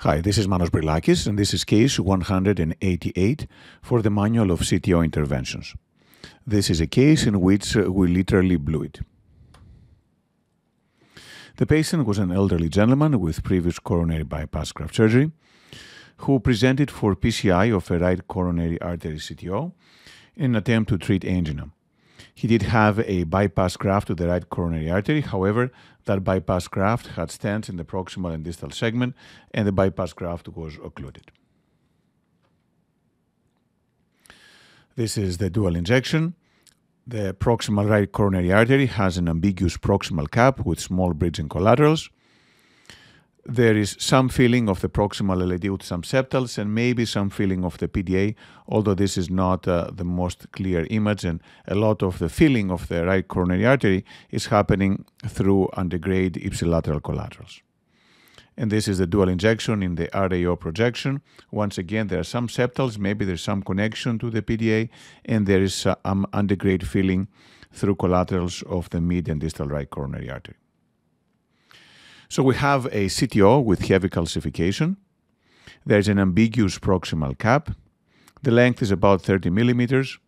Hi, this is Manos Brilakis, and this is case 188 for the Manual of CTO Interventions. This is a case in which uh, we literally blew it. The patient was an elderly gentleman with previous coronary bypass graft surgery who presented for PCI of a right coronary artery CTO in an attempt to treat angina. He did have a bypass graft to the right coronary artery. However, that bypass graft had stents in the proximal and distal segment, and the bypass graft was occluded. This is the dual injection. The proximal right coronary artery has an ambiguous proximal cap with small bridging collaterals there is some filling of the proximal LAD with some septals and maybe some filling of the PDA, although this is not uh, the most clear image and a lot of the filling of the right coronary artery is happening through antegrade ipsilateral collaterals. And this is the dual injection in the RAO projection. Once again, there are some septals, maybe there's some connection to the PDA, and there is uh, um, antegrade feeling through collaterals of the mid and distal right coronary artery. So we have a CTO with heavy calcification. There's an ambiguous proximal cap. The length is about 30 millimeters.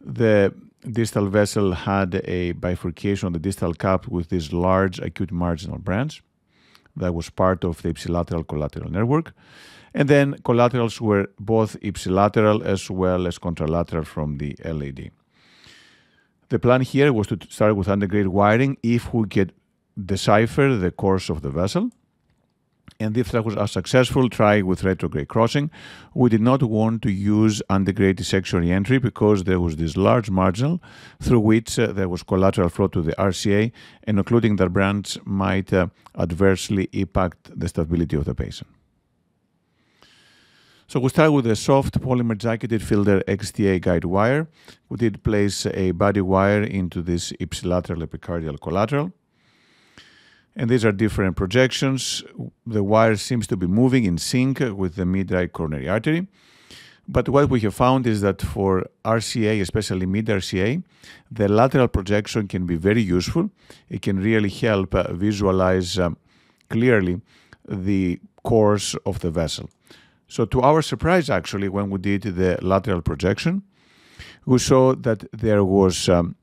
The distal vessel had a bifurcation on the distal cap with this large acute marginal branch that was part of the ipsilateral collateral network. And then collaterals were both ipsilateral as well as contralateral from the LAD. The plan here was to start with antegrade wiring if we get decipher the course of the vessel. And if that was unsuccessful, try with retrograde crossing. We did not want to use antegrade dissection reentry because there was this large marginal through which uh, there was collateral flow to the RCA, and occluding that branch might uh, adversely impact the stability of the patient. So we start with a soft polymer jacketed Fielder XT-A guide wire. We did place a buddy wire into this ipsilateral epicardial collateral. And these are different projections. The wire seems to be moving in sync with the mid-right coronary artery. But what we have found is that for RCA, especially mid-RCA, the lateral projection can be very useful. It can really help uh, visualize um, clearly the course of the vessel. So to our surprise, actually, when we did the lateral projection, we saw that there was um,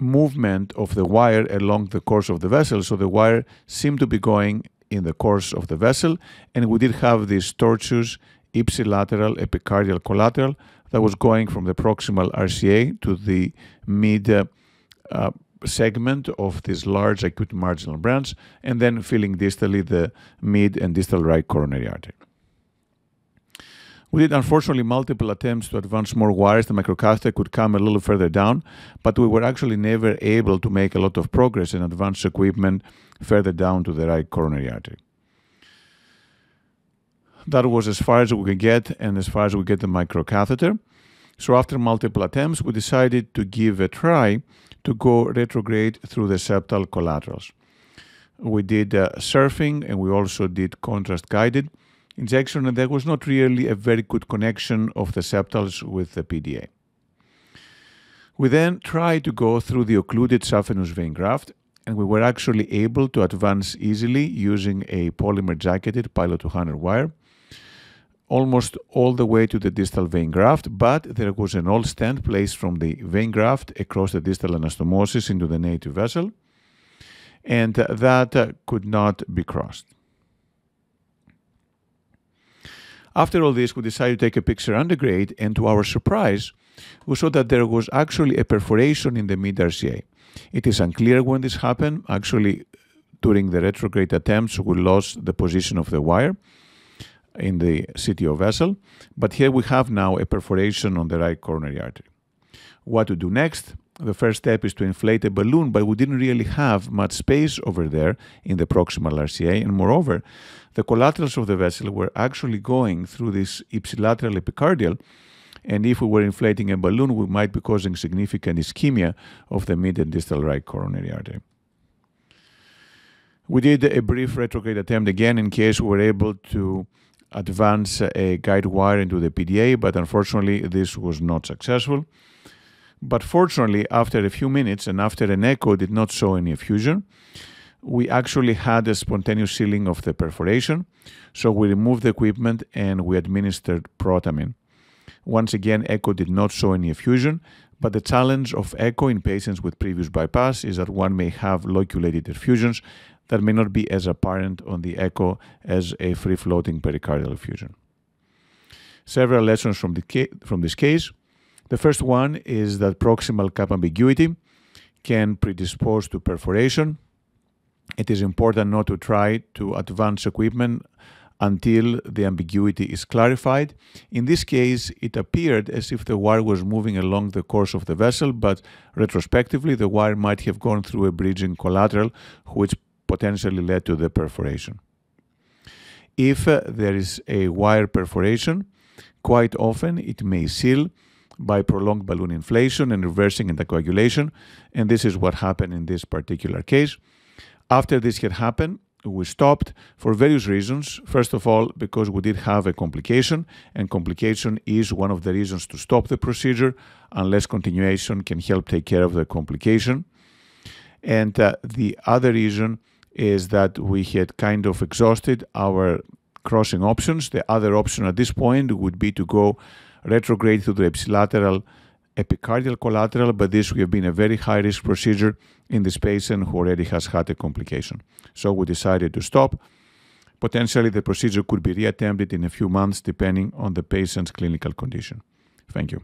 movement of the wire along the course of the vessel. So the wire seemed to be going in the course of the vessel, and we did have this tortuous ipsilateral epicardial collateral that was going from the proximal RCA to the mid uh, uh, segment of this large acute marginal branch, and then filling distally the mid and distal right coronary artery. We did unfortunately multiple attempts to advance more wires. The microcatheter could come a little further down, but we were actually never able to make a lot of progress in advanced equipment further down to the right coronary artery. That was as far as we could get and as far as we get the microcatheter. So after multiple attempts, we decided to give a try to go retrograde through the septal collaterals. We did uh, surfing and we also did contrast guided injection, and there was not really a very good connection of the septals with the PDA. We then tried to go through the occluded saphenous vein graft, and we were actually able to advance easily using a polymer jacketed pilot 200 wire almost all the way to the distal vein graft, but there was an old stent placed from the vein graft across the distal anastomosis into the native vessel, and that uh, could not be crossed. After all this, we decided to take a picture antegrade, and to our surprise, we saw that there was actually a perforation in the mid RCA. It is unclear when this happened. Actually, during the retrograde attempts, we lost the position of the wire in the CTO vessel, but here we have now a perforation on the right coronary artery. What to do next? The first step is to inflate a balloon, but we didn't really have much space over there in the proximal RCA, and moreover, the collaterals of the vessel were actually going through this ipsilateral epicardial. And if we were inflating a balloon, we might be causing significant ischemia of the mid and distal right coronary artery. We did a brief retrograde attempt again in case we were able to advance a guide wire into the PDA, but unfortunately this was not successful. But fortunately, after a few minutes and after an echo did not show any effusion, we actually had a spontaneous sealing of the perforation. So we removed the equipment and we administered protamine. Once again, echo did not show any effusion, but the challenge of echo in patients with previous bypass is that one may have loculated effusions that may not be as apparent on the echo as a free-floating pericardial effusion. Several lessons from, the from this case. The first one is that proximal cap ambiguity can predispose to perforation. It is important not to try to advance equipment until the ambiguity is clarified. In this case, it appeared as if the wire was moving along the course of the vessel, but retrospectively, the wire might have gone through a bridging collateral, which potentially led to the perforation. If uh, there is a wire perforation, quite often it may seal by prolonged balloon inflation and reversing anticoagulation, and this is what happened in this particular case. After this had happened, we stopped for various reasons. First of all, because we did have a complication, and complication is one of the reasons to stop the procedure unless continuation can help take care of the complication. And uh, the other reason is that we had kind of exhausted our crossing options. The other option at this point would be to go retrograde to the ipsilateral epicardial collateral, but this would have been a very high risk procedure in this patient who already has had a complication. So we decided to stop. Potentially, the procedure could be reattempted in a few months depending on the patient's clinical condition. Thank you.